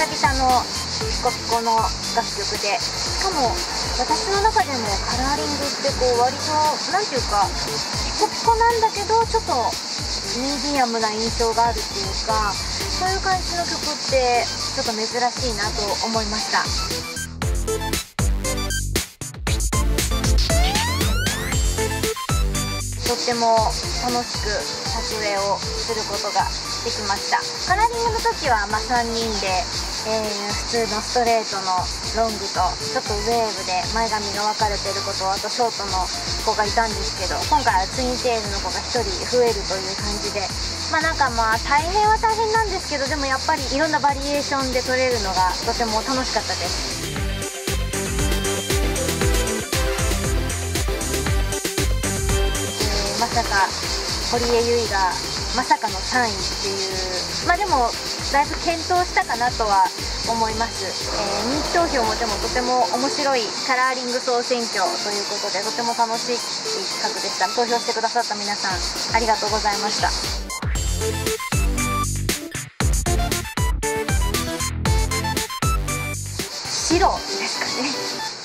久々のピコピコの楽曲で。しかも私の中でもカラーリングってこう割と何ていうかピコピコなんだけどちょっとミディアムな印象があるっていうかそういう感じの曲ってちょっと珍しいなと思いました。とっても楽しく撮影をすることができました。カラーリングの時はま3人で、えー、普通のストレートのロングとちょっとウェーブで前髪が分かれてる子とあとショートの子がいたんですけど今回はツインテールの子が1人増えるという感じでまあなんかまあ大変は大変なんですけどでもやっぱりいろんなバリエーションで撮れるのがとても楽しかったです。まさか堀江由衣がまさかの3位っていうまあでもだいぶ検討したかなとは思います、えー、人気投票もでもとても面白いカラーリング総選挙ということでとても楽しい企画でした。投票してくださった皆さんありがとうございました。白ですかね。